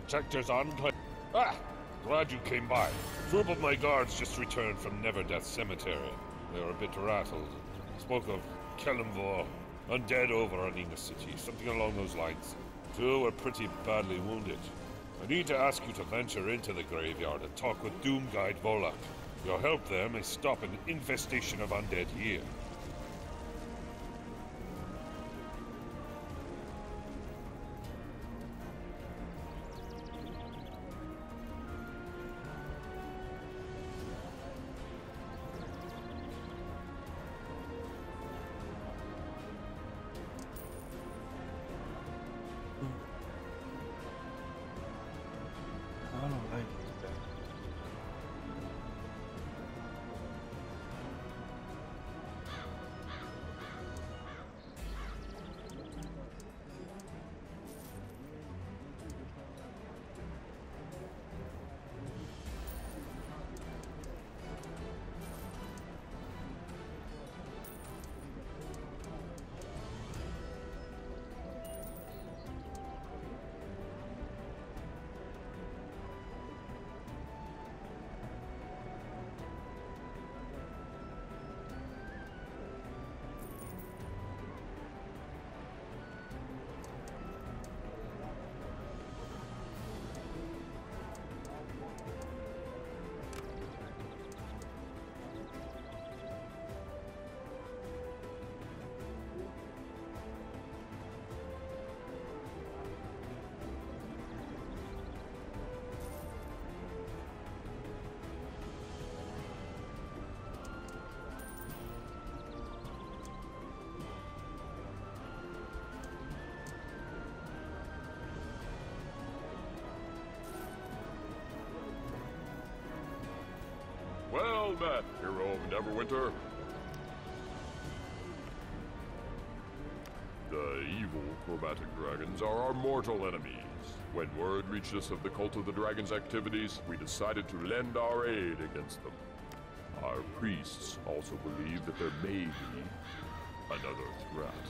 protectors enclave. Ah! Glad you came by. A troop of my guards just returned from Neverdeath Cemetery. They were a bit rattled. Spoke of Kelemvor, undead over on Inga City, something along those lines. Two were pretty badly wounded. I need to ask you to venture into the graveyard and talk with Doom Guide Volak. Your help there may stop an infestation of undead here. Hero of Neverwinter. The evil chromatic dragons are our mortal enemies. When word reached us of the cult of the dragon's activities, we decided to lend our aid against them. Our priests also believe that there may be another threat.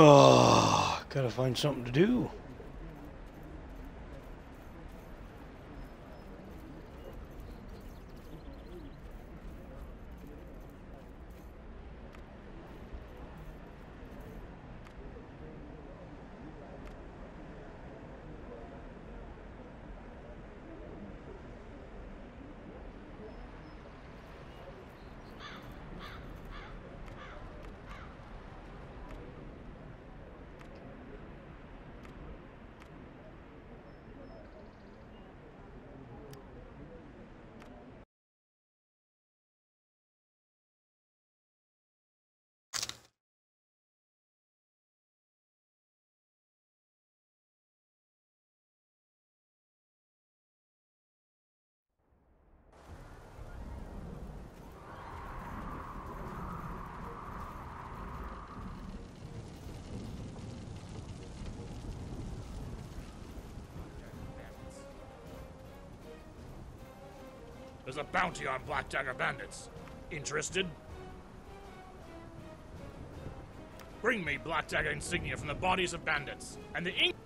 Oh, gotta find something to do. There's a bounty on Black Dagger bandits. Interested? Bring me Black Dagger insignia from the bodies of bandits, and the ink.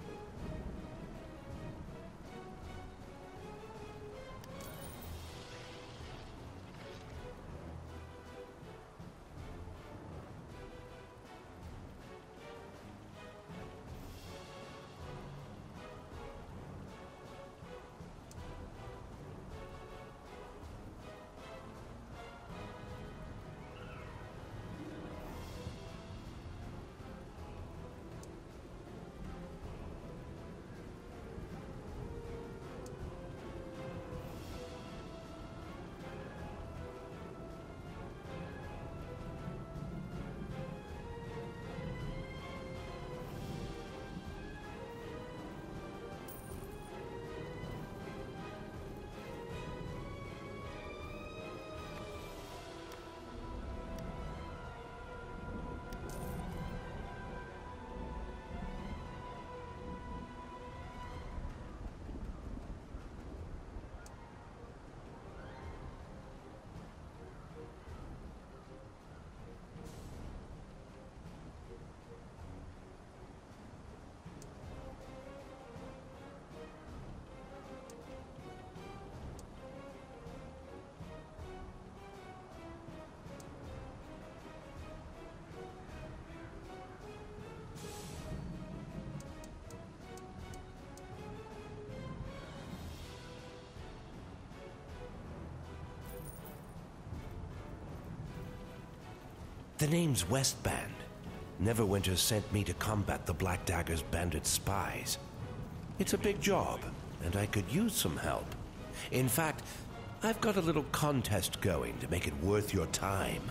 The name's Westband. Neverwinter sent me to combat the Black Dagger's bandit spies. It's a big job, and I could use some help. In fact, I've got a little contest going to make it worth your time.